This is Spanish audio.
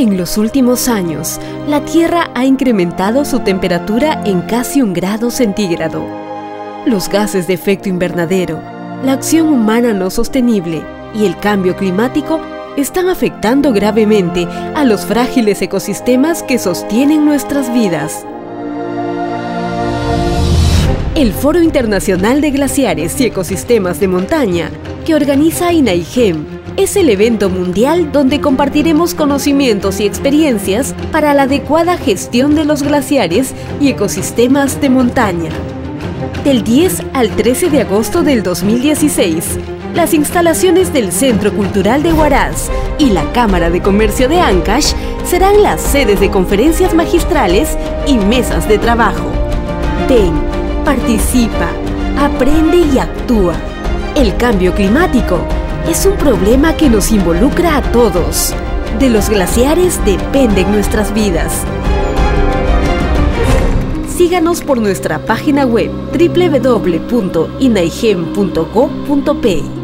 En los últimos años, la Tierra ha incrementado su temperatura en casi un grado centígrado. Los gases de efecto invernadero, la acción humana no sostenible y el cambio climático están afectando gravemente a los frágiles ecosistemas que sostienen nuestras vidas. El Foro Internacional de Glaciares y Ecosistemas de Montaña, que organiza INAIGEM, es el evento mundial donde compartiremos conocimientos y experiencias para la adecuada gestión de los glaciares y ecosistemas de montaña. Del 10 al 13 de agosto del 2016, las instalaciones del Centro Cultural de Huaraz y la Cámara de Comercio de Ancash serán las sedes de conferencias magistrales y mesas de trabajo. Participa, aprende y actúa. El cambio climático es un problema que nos involucra a todos. De los glaciares dependen nuestras vidas. Síganos por nuestra página web www.inaigem.co.pe.